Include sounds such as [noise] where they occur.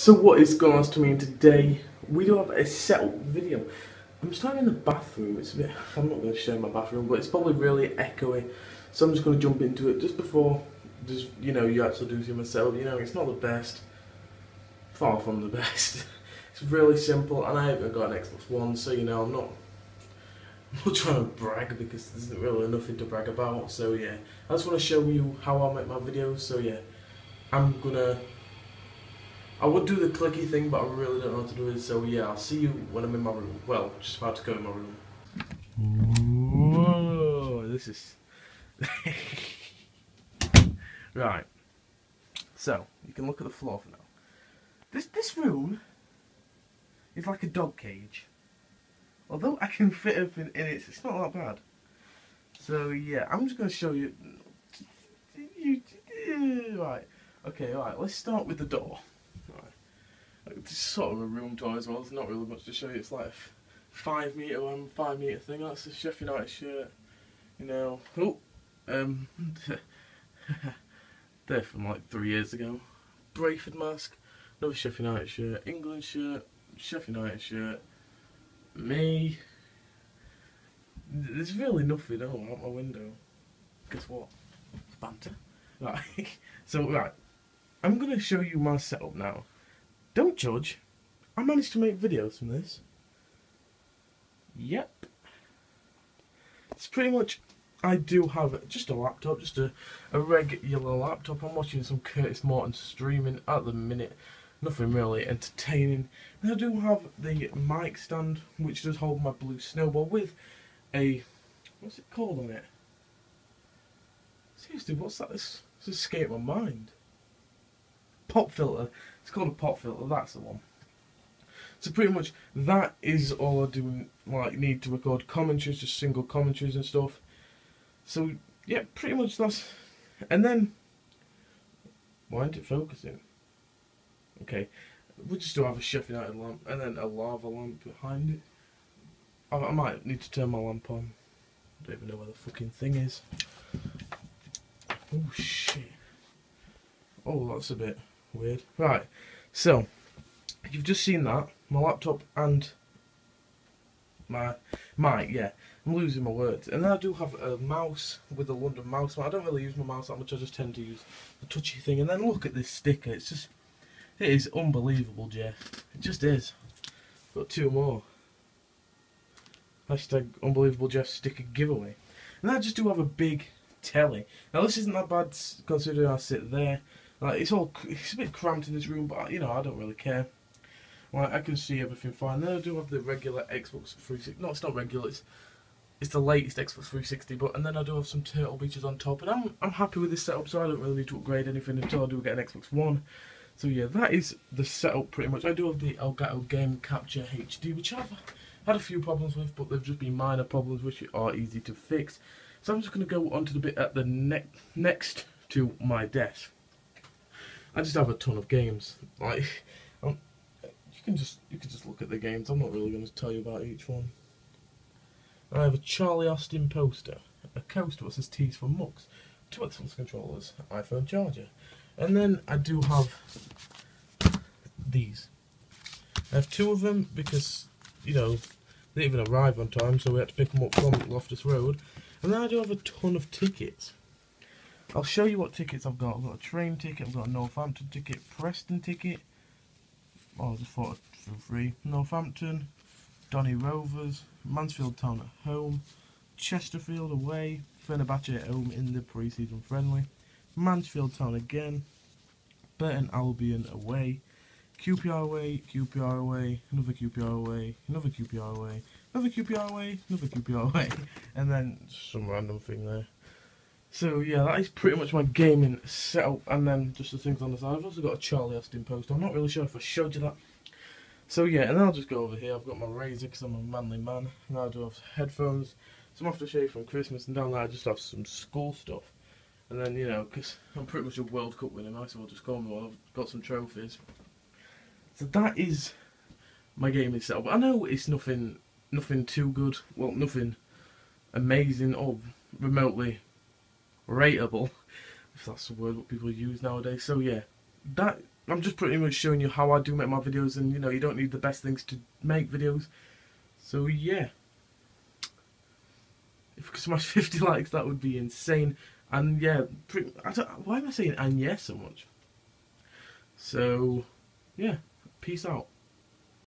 So what is going on to me today? We do have a setup video. I'm starting in the bathroom. It's a bit. [laughs] I'm not going to show my bathroom, but it's probably really echoey. So I'm just going to jump into it just before, just you know, you actually do see myself. You know, it's not the best. Far from the [laughs] best. it's really simple, and I haven't got an Xbox One, so you know, I'm not. [laughs] I'm not trying to brag because there's really nothing to brag about. So yeah, I just want to show you how I make my videos. So yeah, I'm gonna I would do the clicky thing, but I really don't know how to do it. So yeah, I'll see you when I'm in my room. Well, just about to go in my room. Whoa, this is [laughs] right. So you can look at the floor for now. This this room is like a dog cage. Although I can fit everything in it, it's not that bad. So yeah, I'm just going to show you. Right. Okay. All right. Let's start with the door. It's sort of a room tour as well. There's not really much to show you. It's like a five meter one, five meter thing. That's a Sheffield United shirt. You know. Oh, um, [laughs] they're from like three years ago. Brayford mask, another Sheffield United shirt, England shirt, Sheffield United shirt. Me. There's really nothing out my window. Guess what? Banter. [laughs] Right. so right, I'm gonna show you my setup now. Don't judge. I managed to make videos from this. Yep. It's pretty much, I do have just a laptop, just a, a regular laptop. I'm watching some Curtis Morton streaming at the minute. Nothing really entertaining. And I do have the mic stand, which does hold my blue snowball with a, what's it called on it? Seriously, what's that? This, this escaped my mind. Pop filter. It's called a pop filter, that's the one. So pretty much that is all I do like need to record commentaries, just single commentaries and stuff. So yeah, pretty much that's and then why aren't it focusing? Okay. We just do have a Sheffield United lamp and then a lava lamp behind it. I, I might need to turn my lamp on. I don't even know where the fucking thing is. Oh shit. Oh, that's a bit Weird. Right, so you've just seen that. My laptop and my mic, yeah. I'm losing my words. And then I do have a mouse with a London mouse. I don't really use my mouse that much. I just tend to use the touchy thing. And then look at this sticker. It's just, it is unbelievable, Jeff. It just is. Got two more. Hashtag unbelievable Jeff sticker giveaway. And I just do have a big telly. Now this isn't that bad considering I sit there. Like it's all it's a bit cramped in this room, but you know I don't really care. Right, I can see everything fine. Then I do have the regular Xbox 360. No, it's not regular. It's it's the latest Xbox 360. But and then I do have some Turtle Beaches on top, and I'm I'm happy with this setup. So I don't really need to upgrade anything until I do get an Xbox One. So yeah, that is the setup pretty much. I do have the Elgato Game Capture HD, which I've had a few problems with, but they've just been minor problems which are easy to fix. So I'm just going to go on to the bit at the ne next to my desk. I just have a ton of games. Like, [laughs] um, you can just you can just look at the games. I'm not really going to tell you about each one. I have a Charlie Austin poster, a coaster that says T's for Mugs, two Xbox controllers, iPhone charger, and then I do have these. I have two of them because you know they didn't even arrive on time, so we had to pick them up from Loftus Road. And then I do have a ton of tickets. I'll show you what tickets I've got. I've got a train ticket, I've got a Northampton ticket, Preston ticket. Oh, just thought for free. Northampton, Donny Rovers, Mansfield Town at home, Chesterfield away, Fenerbahce at home in the pre-season friendly, Mansfield Town again, Burton Albion away, QPR away, QPR away, another QPR away, another QPR away, another QPR away, another QPR away, [laughs] and then some random thing there. So yeah, that is pretty much my gaming setup, and then just the things on the side. I've also got a Charlie Austin poster. I'm not really sure if I showed you that. So yeah, and then I'll just go over here. I've got my Razer because I'm a manly man. Now I do have headphones, some aftershave from Christmas, and down there I just have some school stuff. And then you know, because I'm pretty much a World Cup winner, I so I'll just call me one. I've got some trophies. So that is my gaming setup. I know it's nothing, nothing too good. Well, nothing amazing or remotely rateable, if that's the word what people use nowadays. So yeah, that I'm just pretty much showing you how I do make my videos, and you know, you don't need the best things to make videos. So yeah, if we could smash [laughs] 50 likes, that would be insane. And yeah, pretty, why am I saying and yes so much? So yeah, peace out.